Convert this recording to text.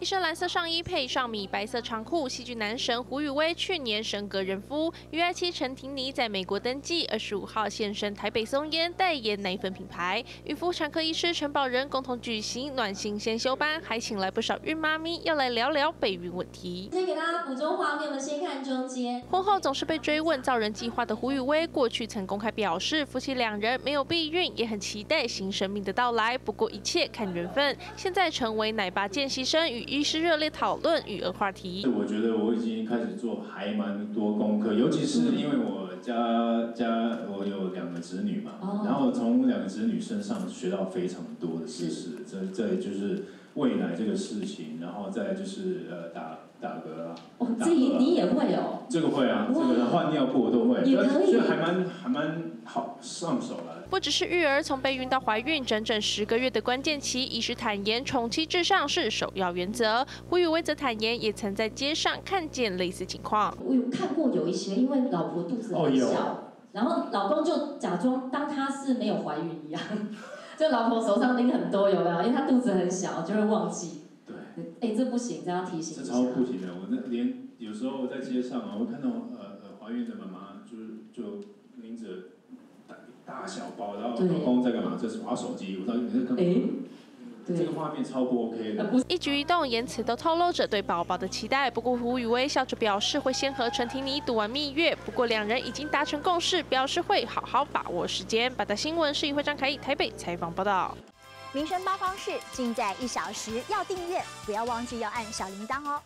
一身蓝色上衣配上米白色长裤，戏剧男神胡宇威去年升格人夫，与爱妻陈婷妮在美国登记。二十五号现身台北松烟代言奶粉品牌，与妇产科医师陈宝仁共同举行暖心先修班，还请来不少孕妈咪要来聊聊备孕问题。先给大家捕捉画面，我们先看中间。婚后总是被追问造人计划的胡宇威，过去曾公开表示，夫妻两人没有避孕，也很期待新生命的到来。不过一切看缘分，现在成为奶爸见习生与。医师热烈讨论育儿话题。我觉得我已经开始做还蛮多功课，尤其是因为我家家我有两个子女嘛，然后从两个子女身上学到非常多的知识。这这就是喂奶这个事情，然后再就是呃打打嗝啊。哦，这你你也会哦？这个会啊，这个换尿布我都会，也可以，还蛮还蛮好上手了。不只是育儿，从备孕到怀孕，整整十个月的关键期，医师坦言，宠妻至上是首要原则。胡宇威则坦言，也曾在街上看见类似情况。我有看过有一些，因为老婆肚子很小，然后老公就假装当她是没有怀孕一样，就老婆手上拎很多，有没有？因为她肚子很小，就会忘记。对。哎，这不行，这要提醒。这超不行的，我那连有时候在街上啊，我看到呃呃怀孕的妈妈，就是就拎着。大小包，然后老公在干嘛？在划手机。我知道你在干嘛。这个画面超不 OK 的。一举一动，言辞都透露着对宝宝的期待。不过胡宇威笑着表示，会先和陈婷妮度完蜜月。不过两人已经达成共识，表示会好好把握时间。八大新闻是议会张凯以台北采访报道。民生八方式尽在一小时，要订阅，不要忘记要按小铃铛哦。